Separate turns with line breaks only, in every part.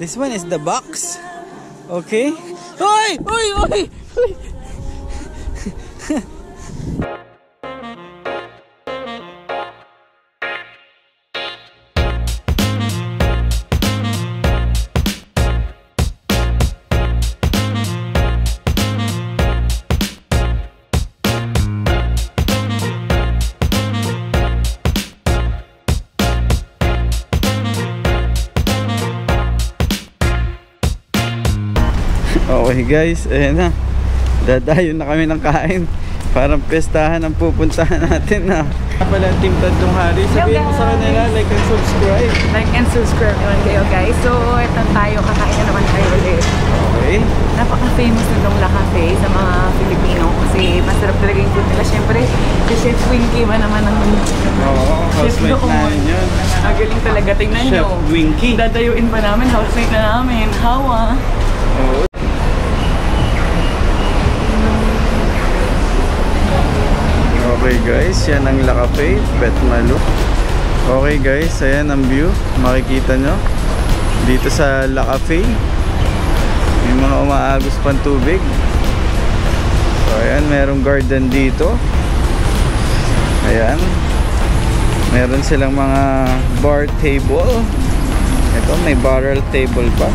This one is the box. Okay. Oy! Oy! Oy! guys, ayan na. Dadayo na kami ng kain. Parang pestahan ang pupuntahan natin na. Pala ang Team Tadlong Hari. Sabihin mo sa kanila, like and subscribe.
Like and subscribe naman kayo guys. So, ito tayo, kakain na naman tayo ulit.
Okay.
Napaka-famous nitong La Cafe sa mga Filipino kasi masarap talaga yung food nila. Siyempre, si Chef Winky ba naman ang
Oo, housemate namin yun.
Magaling talaga. Tingnan
Chef
nyo.
Winky.
Dadayuin pa namin. Housemate na namin. Hawa.
Oo. Okay guys, yan ang La Cafe, Betmalu. Okay guys, ayan ang view. Makikita nyo. Dito sa La Cafe. May mga umaagos pang tubig. So ayan, merong garden dito. Ayan. Meron silang mga bar table. Ito, may barrel table pa.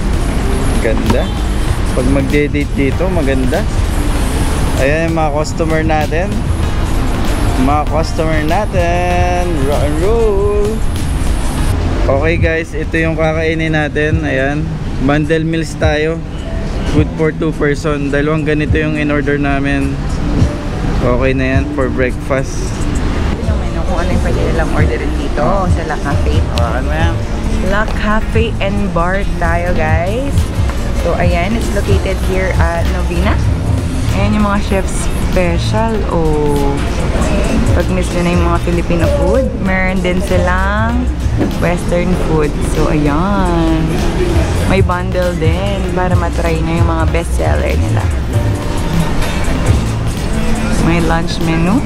Ganda. Pag magde-date dito, maganda. Ayan yung mga customer natin. Mga customer natin. Rock and roll. Okay guys, ito yung kakainin natin. Ayan. Bundle meals tayo. Good for 2 person. Dalawang ganito yung in-order namin. Okay na yan for breakfast.
Kung ano yung pwede nilang orderin dito sa La Cafe.
Mo yan.
La Cafe and Bar tayo guys. So ayan, it's located here at Novena. Ayan yung mga chef special. Oh. Pag miss nyo na yung mga Filipino food, meron din silang western food. So ayan. May bundle din para matry nyo yung mga best seller nila. May lunch menu.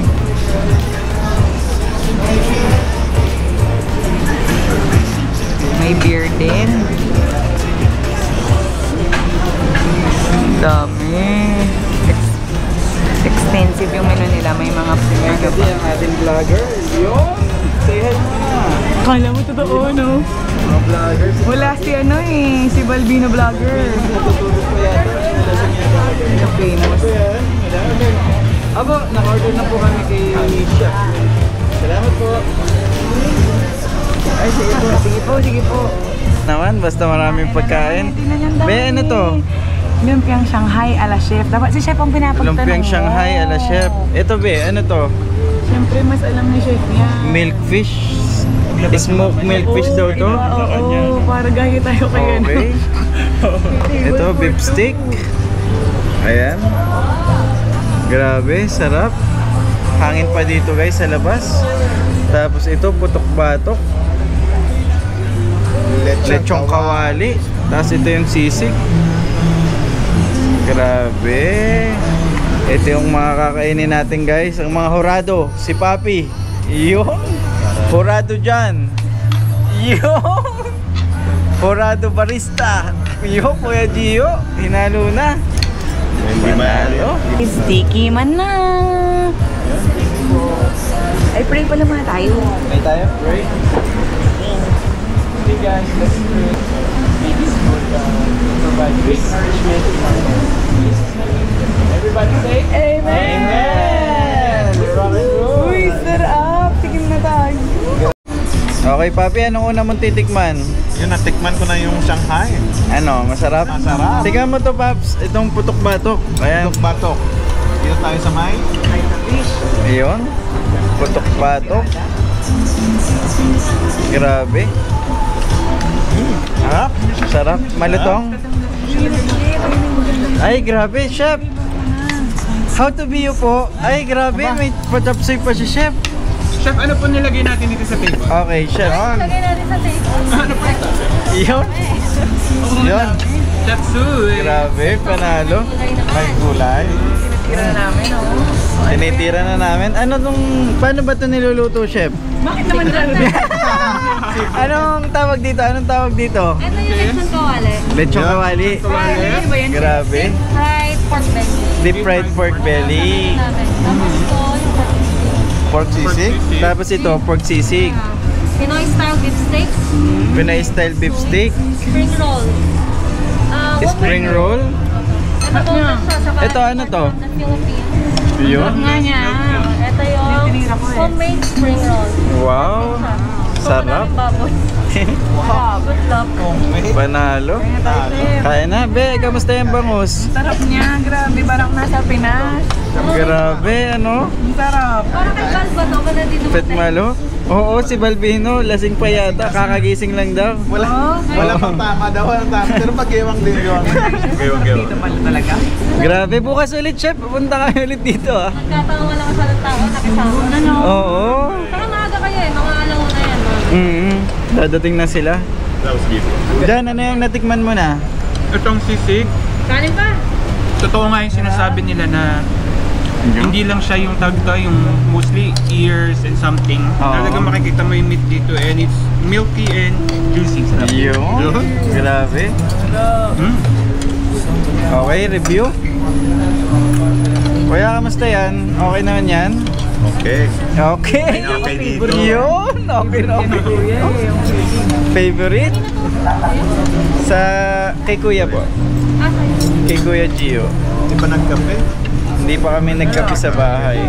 May beer din.
Abo, na-order na po kami kay Chef. Salamat po.
Ay, sige po. Sige po, sige po.
Naman, basta maraming pagkain. Be, ano to?
Lumpiang Shanghai ala chef. Dapat si chef ang pinapagtanong
Lumpiang. Shanghai ala chef. Ito be, ano to?
Siyempre, mas alam ni chef niya.
Milkfish. Smoked milkfish daw to.
Oo, oo, para gaya tayo kay ano.
Okay. Ito, beef steak. Ayan. Grabe, sarap. Hangin pa dito guys sa labas. Tapos ito, putok-batok. Lechong kawali. Tapos ito yung sisig. Grabe. Ito yung mga kakainin natin guys. Ang mga horado. Si Papi. Yun. Horado dyan. Yun. Horado barista. Yo, Kuya Gio. Hinalo na.
Hindi
Manalo.
Sticky man na. Ay, pray pala muna tayo.
May tayo? Right? Okay guys, let's pray. May this uh, provide great nourishment to our bodies. Everybody say
Amen!
Amen!
Uy, sarap! Tigil na tayo.
Okay, Papi, anong una mong titikman?
Yun, natikman ko na yung Shanghai.
Ano, masarap?
Masarap.
Tingnan mo to, Paps. Itong putok-batok. Ayan.
Tuk batok. Dito tayo sa may.
Ayun. Putok-batok. Grabe.
Harap.
Sarap. Malutong. Ay, grabe, chef. How to be you po? Ay, grabe. May patapsoy pa si chef.
Chef, ano po nilagay natin dito sa table?
Okay, chef. Yun. Yun.
Chef Suy.
Grabe, panalo. May gulay.
Tira na namin, oh.
Tinitira na namin. Ano tong, paano ba ito niluluto, chef?
Bakit naman dyan?
Anong tawag dito? Anong tawag dito?
Ito yung lechon kawali.
Lechong kawali.
Ano?
Grabe.
Fried pork belly.
Deep fried pork belly.
Tapos ito, yung pork
Pork sisig. Tapos ito, pork sisig.
Ah, Pinoy style beef steak.
Pinay style beef steak.
Spring roll. Ah,
Spring roll.
Ito po siya sa
Ito, ano to?
Nga niya. Ito yung homemade spring roll.
Wow. Sarap.
Sobrang baboy. Wow, good luck.
Panalo. Kaya na, be. Kamusta yung bangus?
Sarap niya, grabe. Parang nasa Pinas.
Grabe, ano?
Ang sarap.
Parang kay Val ba to? Ba nandito ba
Pet malo? Oo, si Balbino. Lasing pa yata. Kakagising lang daw.
Wala, wala pang tama daw, walang tama. Pero pag-iwang din yun. Gewang, gewang.
Dito pala talaga.
Grabe, bukas ulit, chef. Pupunta kayo ulit dito, ah.
Nagkataon wala ka sa tao, nakisama. Ano?
Oo.
Saka maaga kayo eh, mga alaw na
Mm Dadating na sila. Diyan, ano yung natikman mo na?
Itong sisig,
Kanin pa?
totoo nga yung sinasabi nila na hindi lang siya yung tagta, yung mostly ears and something.
Oo.
Talagang makikita mo yung meat dito and it's milky and juicy. Sarap.
Yun. Grabe.
Mm.
Okay, review. Kuya, kamusta yan? Okay naman yan?
Okay.
Okay.
Okay dito.
Yun. Okay na okay. Favorite? Sa kay Kuya po.
Ah.
Kay Kuya Gio.
Hindi pa nagkape?
Hindi pa kami nagkape sa bahay.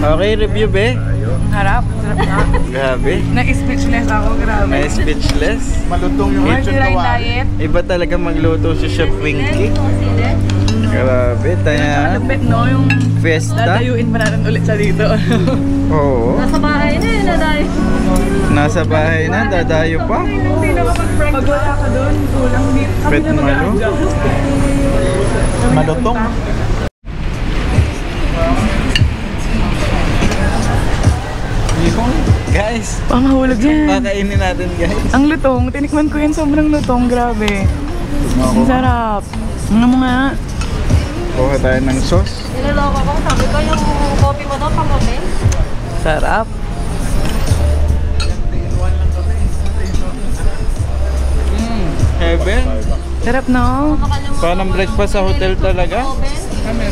Okay, review be.
Harap. Sarap na.
Grabe.
Na-speechless ako, grabe.
May speechless.
Malutong yung
yung
kawali.
diet.
Iba talaga magluto si Chef Winky. Grabe, tanya.
Malupit, no? Yung
Fiesta.
dadayuin pa natin ulit siya dito.
Oo.
Nasa bahay na yun, naday.
Nasa bahay na, dadayo pa.
Hindi nakapag-prank. Pag wala ka doon, kulang
Pet
na
malo.
Malutong.
Guys,
Baka mahulog yan.
kakainin natin guys.
Ang lutong, tinikman ko yan, sobrang lutong, grabe. Ang sarap. Ano mo nga?
Kuha tayo ng sauce.
Niloloko ko, sabi ko yung coffee mo daw, pang-open.
Sarap.
Heaven.
Sarap, no?
Parang breakfast sa hotel talaga.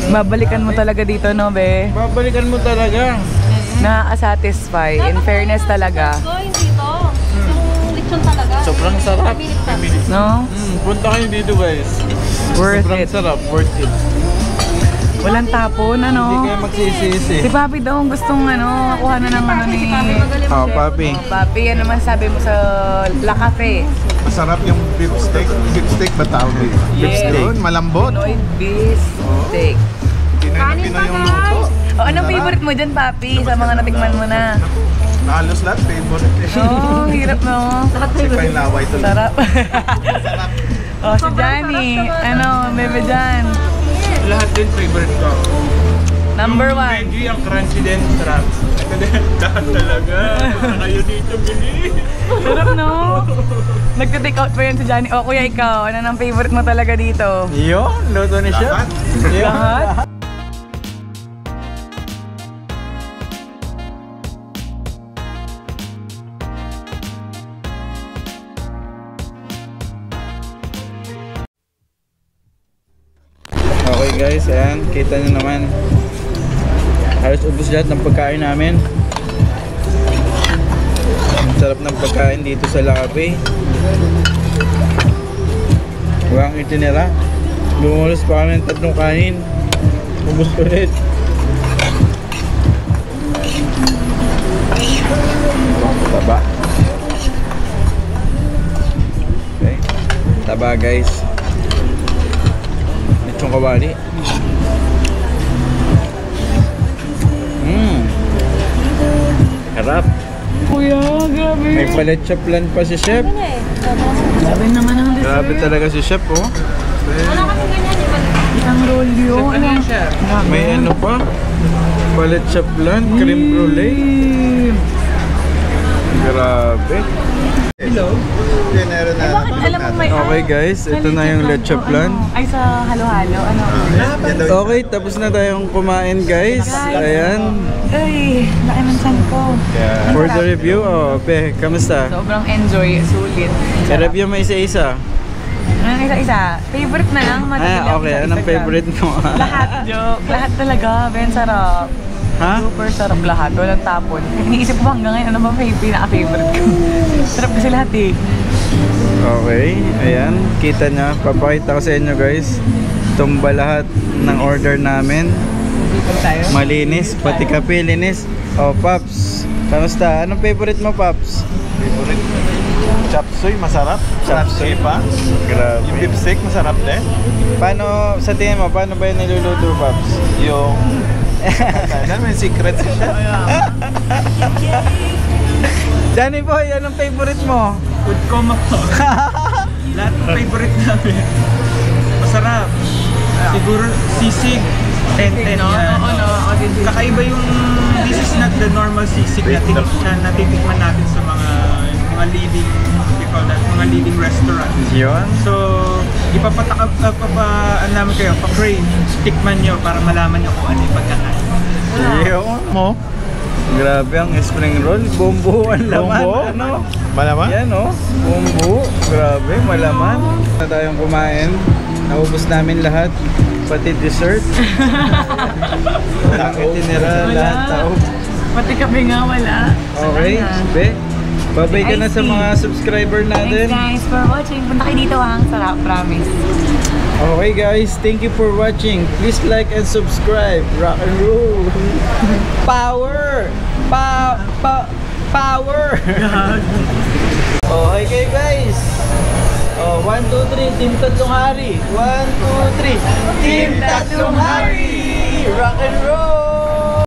Babalikan mo talaga dito, no, be?
Babalikan mo talaga.
Nakaka-satisfy. In fairness talaga.
Hindi to. Yung lechon talaga.
Sobrang sarap.
No?
Mm, punta kayo dito guys.
Worth
Sobrang
it.
sarap, worth it.
Walang tapon,
Hindi
ano?
kayo magsisisi.
Si Papi daw gustong ano, makuha na ng ano ni...
Oh, papi.
Papi, ano man sabi mo sa La Cafe?
Masarap yung beef steak. Beef steak ba tawag dito?
Beef steak.
Yun, malambot.
Pinoy beef steak.
Kanin
Pinoy
pa,
yung
guys.
luto.
O, anong favorite mo dyan, Papi? Sa mga natikman mo na.
Halos lahat favorite eh.
Oh, hirap no?
Pa yung laway tuloy.
Sarap. oh, si Johnny. Ano, bebe Jan.
Lahat din favorite ko.
Number
Yung
one.
Veggie, ang crunchy din. Sarap. Ito din, lahat talaga. Kayo dito, bili.
Sarap no? Nagka-take out pa yan si Johnny. O, kuya, ikaw. Ano nang favorite mo talaga dito?
Yun, luto ni Chef.
Lahat.
Lahat?
Guys, ayan, kita nyo naman. Halos ubos lahat ng pagkain namin. Ang sarap ng pagkain dito sa La Cafe. Walang itinira. Lumulos pa kami ng tatlong kanin. Ubus ulit. Taba. Okay. Taba guys. Lechong kawali. Mmm. Harap.
Kuya, grabe.
May paletsa plan pa si Chef.
Ano eh?
Grabe naman ang dessert.
Grabe talaga si Chef oh.
Wala kasi ganyan.
Isang roll yun.
Ano Chef?
May ano pa? Paletsa plan, creme brulee. Grabe.
Hello.
Meron na.
Eh, bakit alam mo may...
Okay guys, ito na yung leche plan.
Ano? Ay, sa halo-halo. Ano?
Okay, tapos na tayong kumain guys. Ayan.
Ay, laki ng tiyan ko.
For the review, oh, be, kamusta?
Sobrang enjoy, sulit.
I-review mo isa-isa.
Anong isa-isa? Favorite na lang,
Ah, okay. Anong favorite mo?
Lahat, joke. Lahat talaga. Ben, sarap.
ha?
Super sarap lahat. Walang tapon. Iniisip ko hanggang ngayon, ano ba favorite, pinaka-favorite ko? sarap kasi lahat eh.
Okay, ayan. Kita nyo. Papakita ko sa inyo guys. Tumba lahat ng order namin. Malinis, pati kape, linis. Oh, Paps. Kamusta? Anong favorite mo, Paps?
Favorite Chapsuy, masarap. Chapsuy pa.
Grabe.
Yung beef steak, masarap din.
Paano, sa tingin mo, paano ba yung niluluto, Paps?
Yung... Ano, may secret siya.
Johnny Boy, anong favorite mo?
Food coma. Lahat ng favorite namin. Masarap. Siguro sisig. 10-10
No?
yan.
Oo, no. Din.
Kakaiba yung this is not the normal sisig na na natitikman natin sa mga mga leading we call that, mga leading restaurants.
Yun.
So, ipapataka, uh, papa, ano namin kayo, pa-crave, tikman nyo para malaman nyo kung ano yung pagkakain.
Yun mo. Grabe ang spring roll. Bumbu ang laman.
Bumbu?
Ano?
Malaman?
Yan oh. Bumbu. Grabe, malaman. Na tayong kumain. Naubos namin lahat. Pati dessert. Walang itinira. Lahat tao.
Pati kami nga wala.
Okay. Be. Babay ka na sa mga subscriber
Thanks
natin.
guys for watching. Punta kayo dito ha. Ang sarap, promise.
Okay guys, thank you for watching. Please like and subscribe. Rock and roll. Power! Pa pa power! hi kayo guys. Oh, 1 2 3 Team Tatlong Hari. 1 2 3 Team Tatlong Hari.